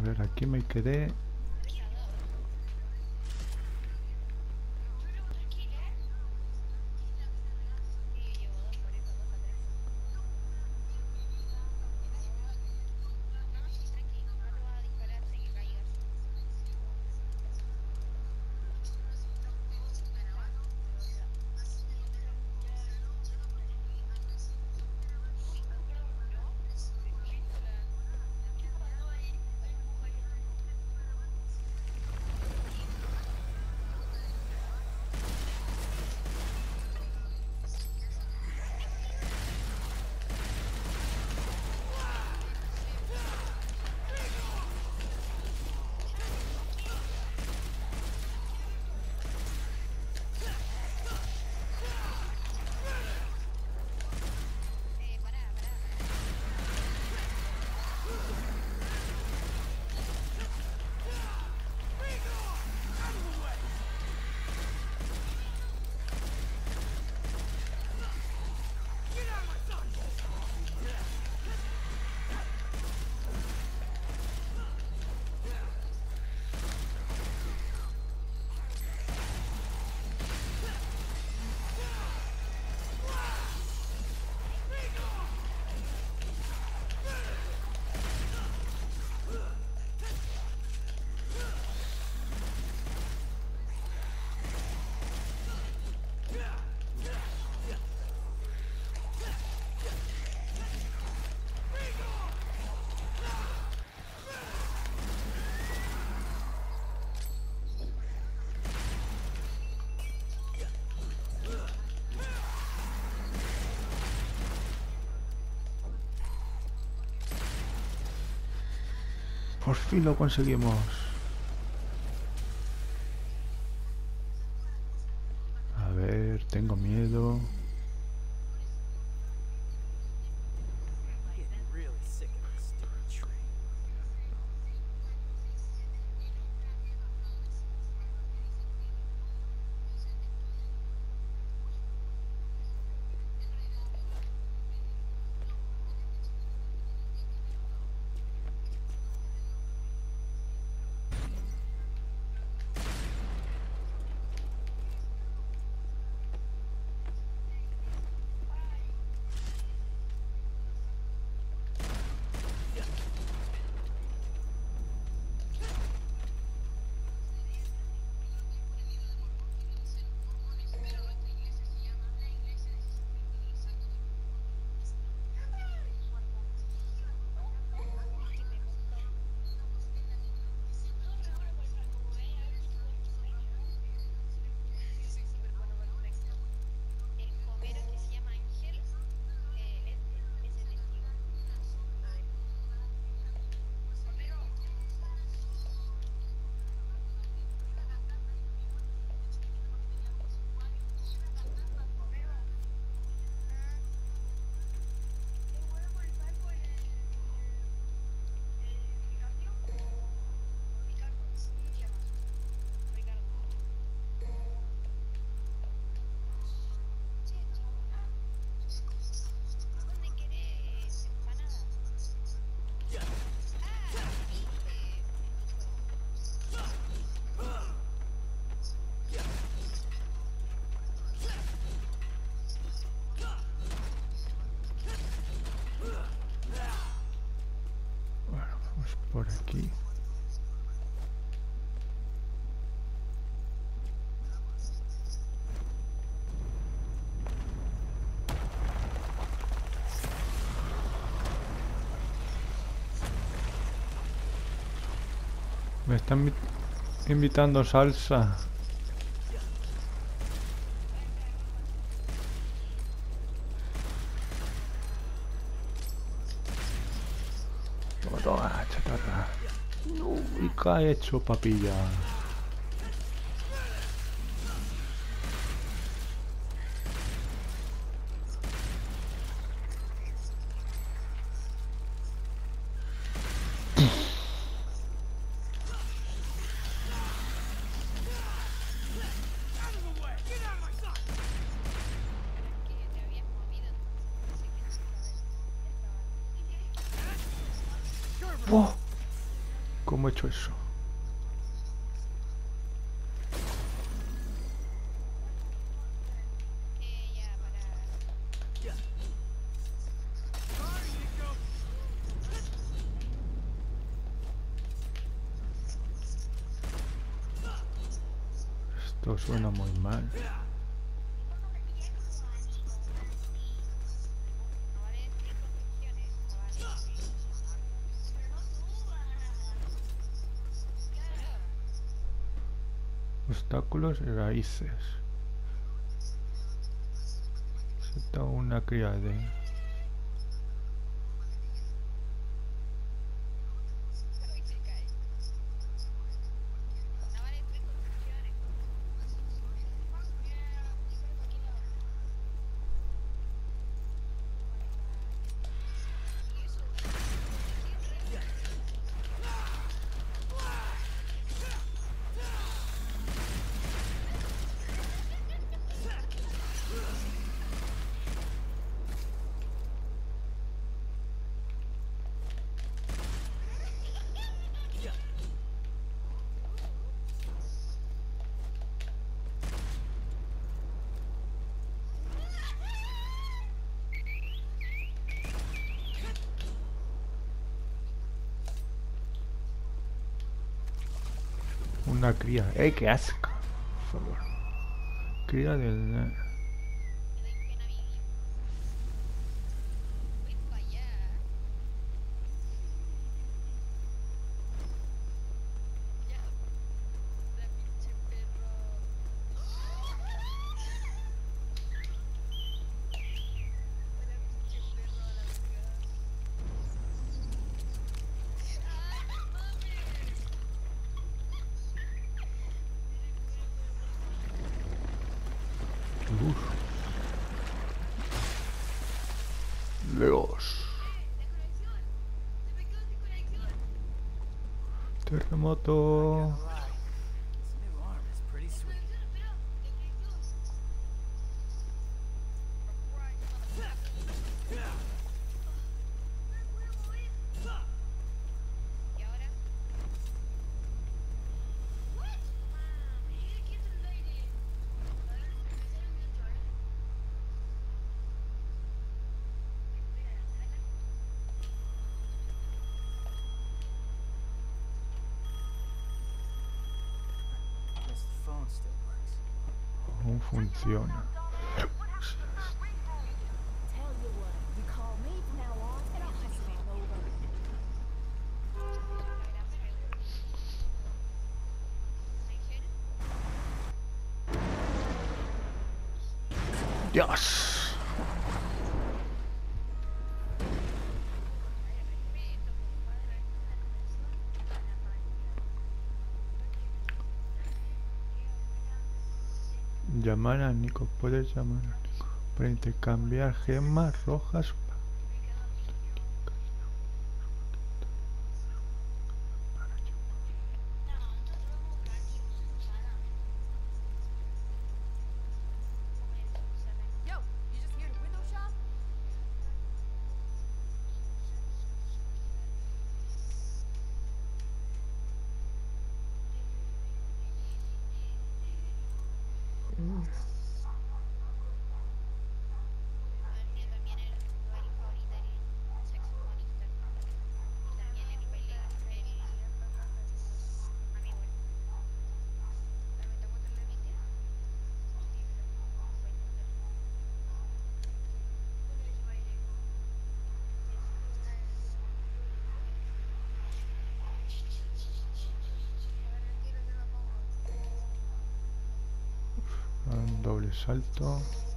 A ver, aquí me quedé. Por fin lo conseguimos. Por aquí. Me están invitando salsa. Toma, chatarra. ¿qué ha hecho papilla? Suena muy mal. obstáculos y raíces. Está una criada. una cría. ¡Eh, qué asco! Por favor. Cría del... Leos. Terremoto. Non funziona. Yes. llamar a Nico, puedes llamar a Nico para intercambiar gemas rojas 嗯。doble salto.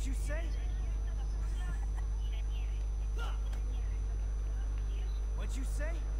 what you say? What you say?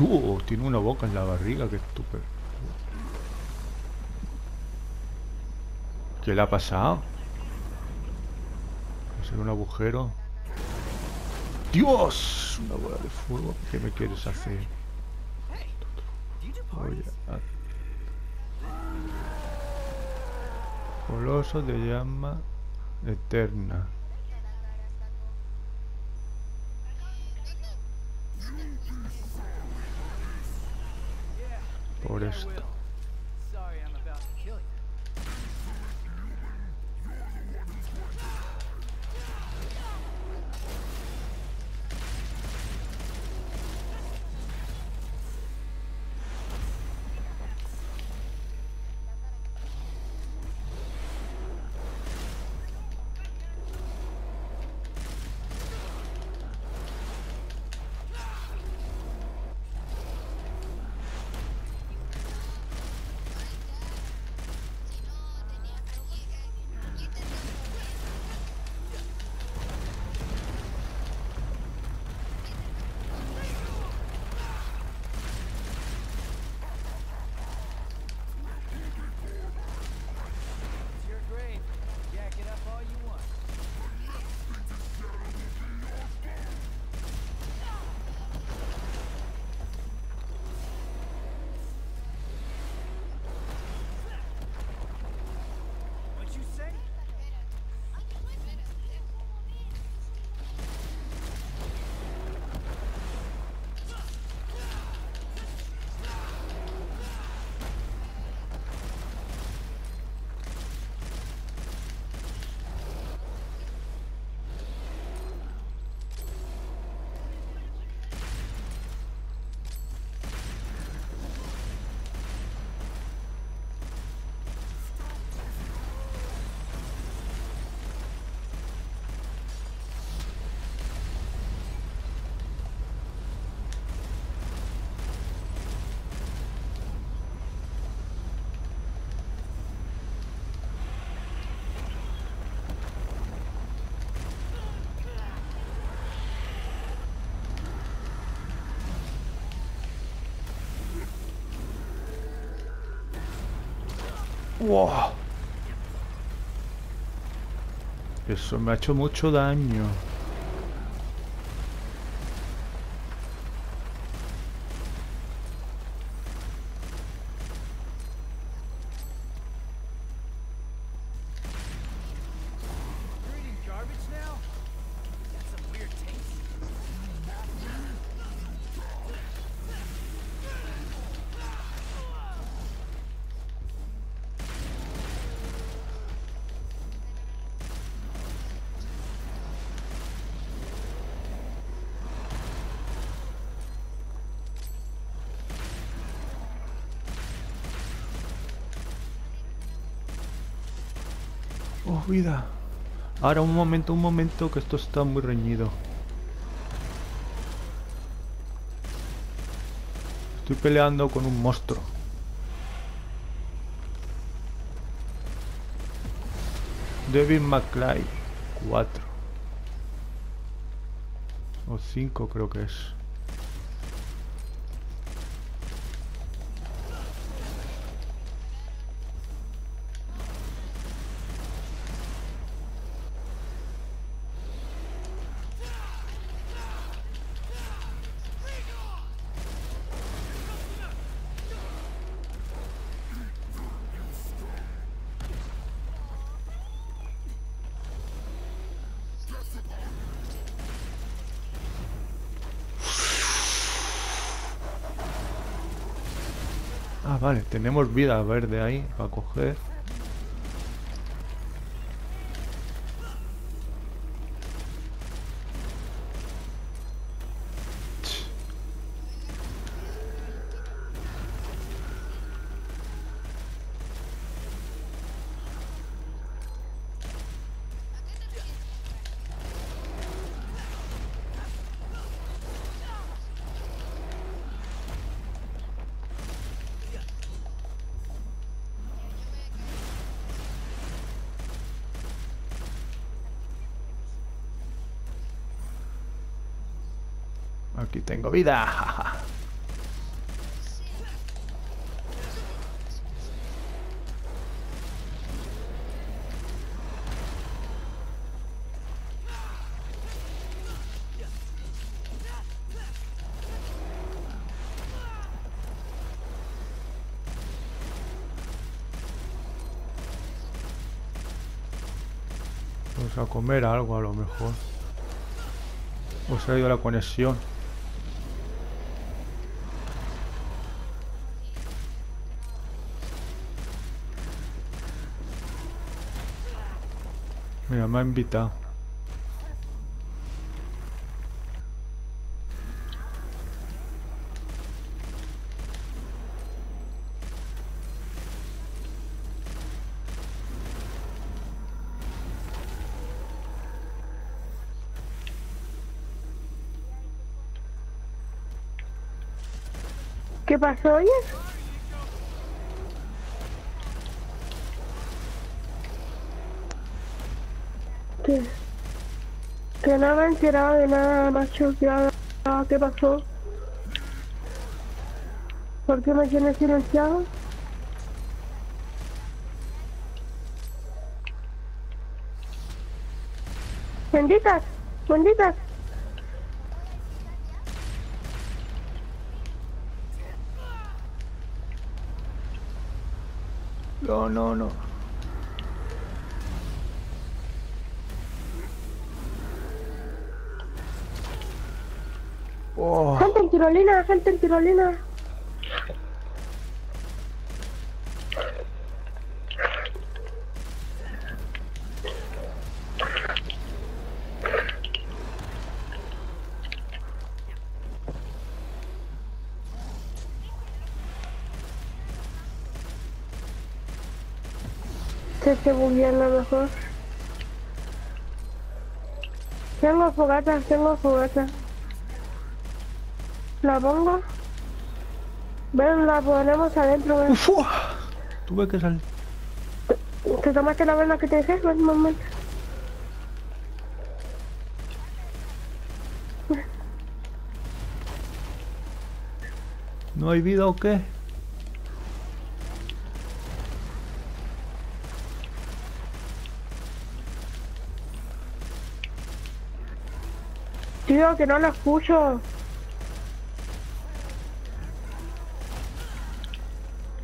Tú, tiene una boca en la barriga, que estúpido. ¿Qué le ha pasado? Hacer un agujero. ¡Dios! Una bola de fuego. ¿Qué me quieres hacer? Oye, Coloso de llama eterna. Florestal ¡Wow! Eso me ha hecho mucho daño. Oh, vida. Ahora un momento, un momento, que esto está muy reñido. Estoy peleando con un monstruo. David McClay 4 o 5 creo que es. Tenemos vida verde ahí para coger. Aquí tengo vida. jaja. Vamos a comer algo a lo mejor. Se ha ido la conexión. Ha invitado. ¿Qué pasó, oye? ¿Qué? Que no me he enterado de nada, macho. ¿Qué, ha- qué pasó? ¿Por qué me tienes silenciado? Benditas, benditas. No, no, no. Oh, Gente en tirolina, gente en tirolina. Se se a lo mejor. Tengo fogata, tengo fogata. ¿La pongo? Ven, la ponemos adentro, ven. Uf, tuve que salir. ¿Te tomaste la vela que te dejé? Ven, mamá. ¿No hay vida o qué? Tío, que no la escucho.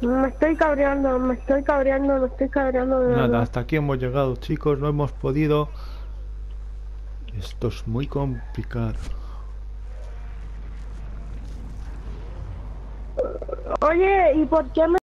Me estoy cabreando, me estoy cabreando, me estoy cabreando de Nada, verdad. hasta aquí hemos llegado, chicos. No hemos podido. Esto es muy complicado. Oye, ¿y por qué me